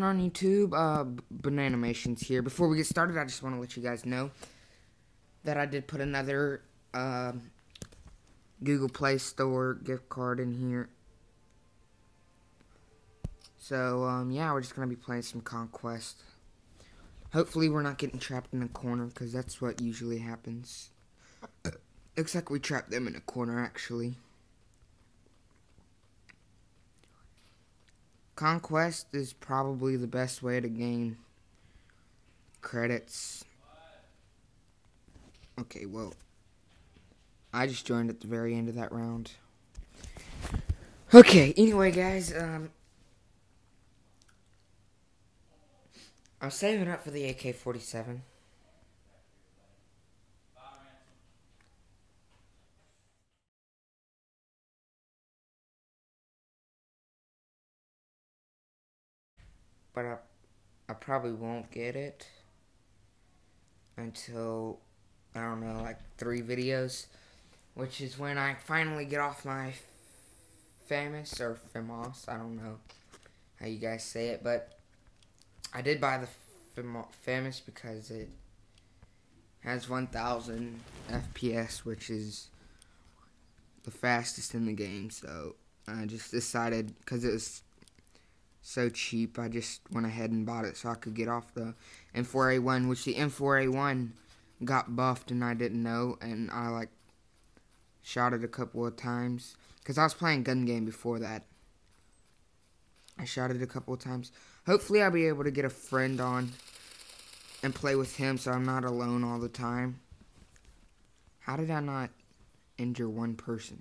going on YouTube? Uh, Bananamations here. Before we get started, I just want to let you guys know that I did put another uh, Google Play Store gift card in here. So, um, yeah, we're just going to be playing some Conquest. Hopefully we're not getting trapped in a corner, because that's what usually happens. Looks like we trapped them in a corner, actually. Conquest is probably the best way to gain credits. Okay, well, I just joined at the very end of that round. Okay, anyway, guys, um, I'm saving up for the AK-47. But I, I probably won't get it until I don't know, like three videos, which is when I finally get off my FAMAS or FAMAS. I don't know how you guys say it, but I did buy the FAMAS because it has 1000 FPS, which is the fastest in the game. So I just decided because it was so cheap. I just went ahead and bought it so I could get off the M4A1, which the M4A1 got buffed and I didn't know, and I like shot it a couple of times because I was playing gun game before that. I shot it a couple of times. Hopefully, I'll be able to get a friend on and play with him so I'm not alone all the time. How did I not injure one person?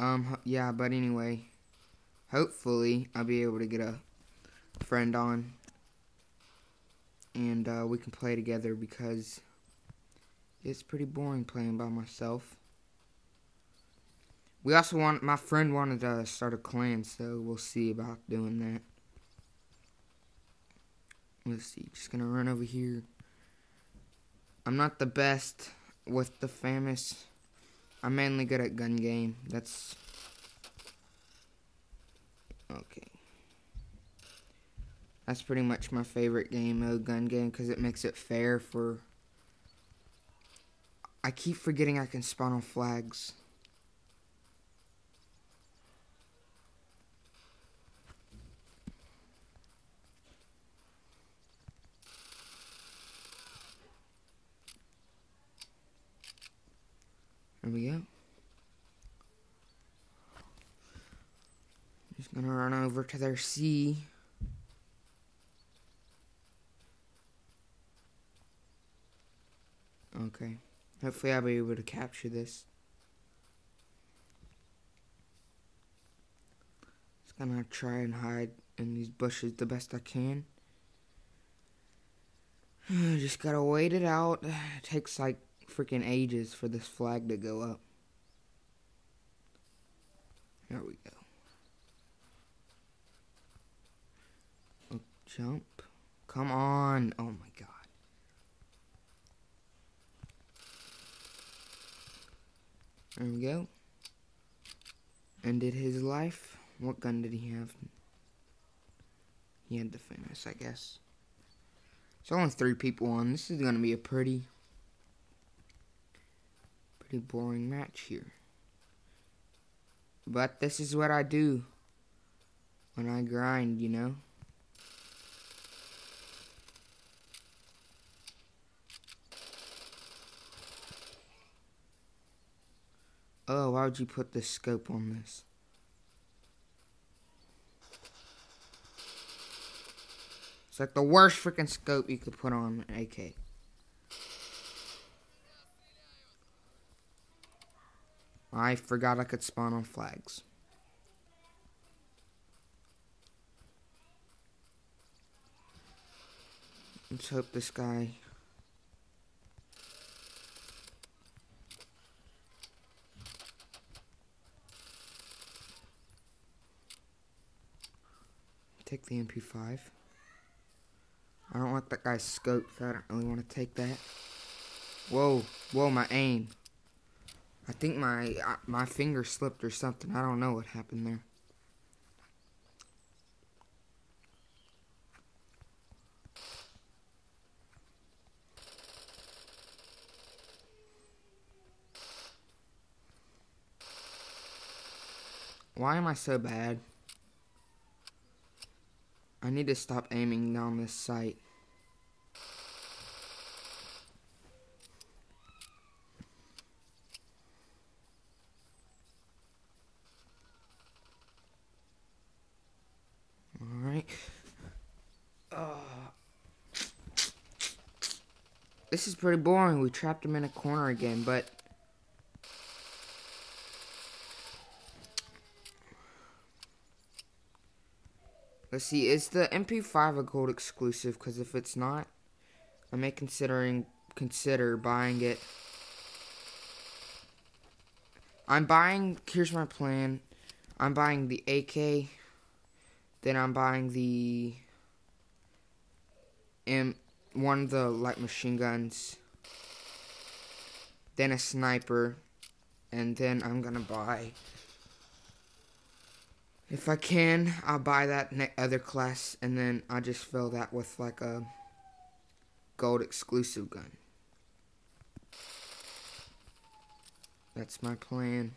Um, yeah, but anyway, hopefully I'll be able to get a friend on and uh, we can play together because it's pretty boring playing by myself. We also want, my friend wanted to start a clan, so we'll see about doing that. Let's see, just gonna run over here. I'm not the best with the FAMAS I'm mainly good at gun game. That's okay. That's pretty much my favorite game mode, gun game, because it makes it fair for. I keep forgetting I can spawn on flags. There we go. Just gonna run over to their C. Okay. Hopefully I'll be able to capture this. Just gonna try and hide in these bushes the best I can. Just gotta wait it out. It takes like freaking ages for this flag to go up. There we go. Oh, jump. Come on. Oh my god. There we go. Ended his life. What gun did he have? He had the FAMAS, I guess. So only three people on. This is going to be a pretty pretty boring match here. But this is what I do when I grind, you know? Oh, why would you put the scope on this? It's like the worst freaking scope you could put on an AK. I forgot I could spawn on flags. Let's hope this guy... Take the MP5. I don't like that guy's scope, so I don't really want to take that. Whoa, whoa, my aim. I think my uh, my finger slipped or something. I don't know what happened there. Why am I so bad? I need to stop aiming down this sight. This is pretty boring. We trapped him in a corner again, but... Let's see, is the MP5 a gold exclusive? Because if it's not, I may considering consider buying it. I'm buying, here's my plan. I'm buying the AK then I'm buying the M one of the light machine guns. Then a sniper. And then I'm gonna buy if I can, I'll buy that other class and then I'll just fill that with like a gold exclusive gun. That's my plan.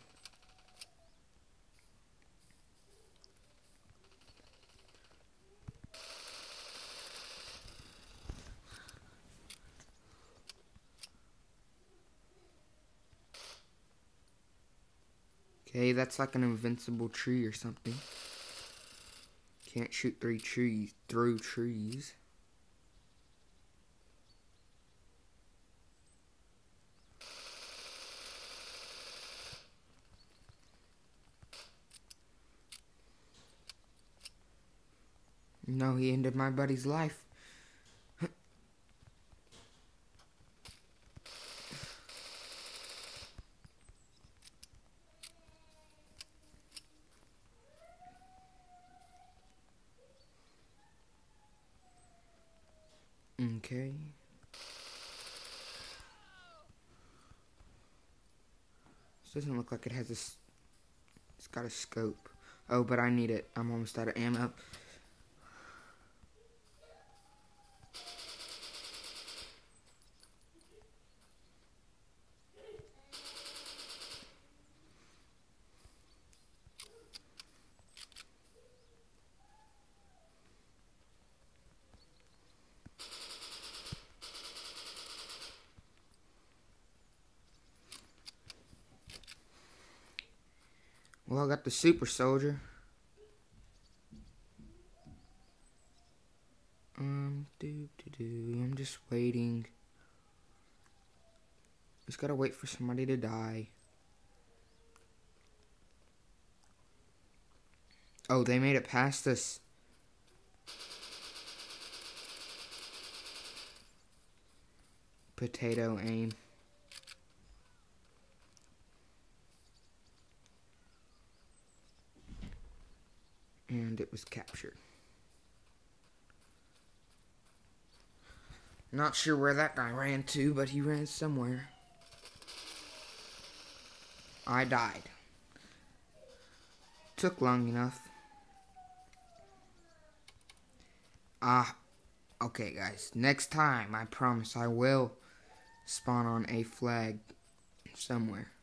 Okay, that's like an invincible tree or something. Can't shoot three trees through trees. No, he ended my buddy's life. Okay. This doesn't look like it has a... It's got a scope. Oh, but I need it. I'm almost out of ammo. Well, I got the super soldier. Um, do do do. I'm just waiting. Just gotta wait for somebody to die. Oh, they made it past us. Potato aim. And it was captured. Not sure where that guy ran to, but he ran somewhere. I died. Took long enough. Ah, okay guys. Next time, I promise I will spawn on a flag somewhere.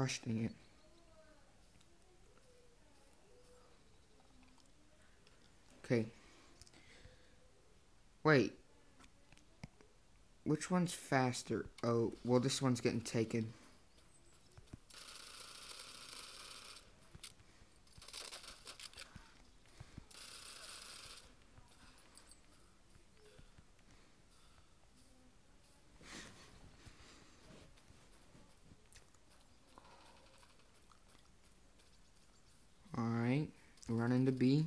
Gosh dang it. Okay. Wait. Which one's faster? Oh, well this one's getting taken. Run into B.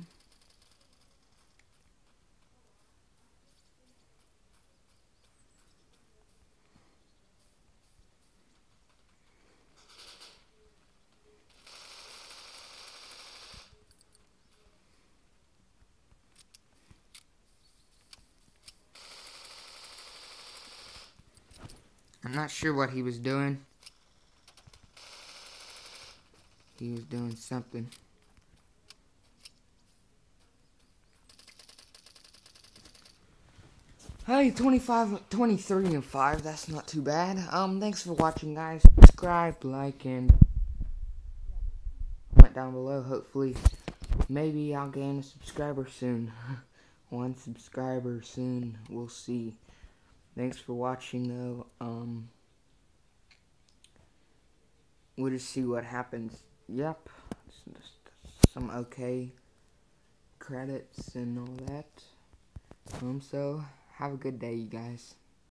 I'm not sure what he was doing. He was doing something. Hey, 25, 23 and 5, that's not too bad. Um, thanks for watching, guys. Subscribe, like, and comment down below. Hopefully, maybe I'll gain a subscriber soon. One subscriber soon, we'll see. Thanks for watching, though. Um, we'll just see what happens. Yep, some okay credits and all that. Um, so have a good day, you guys.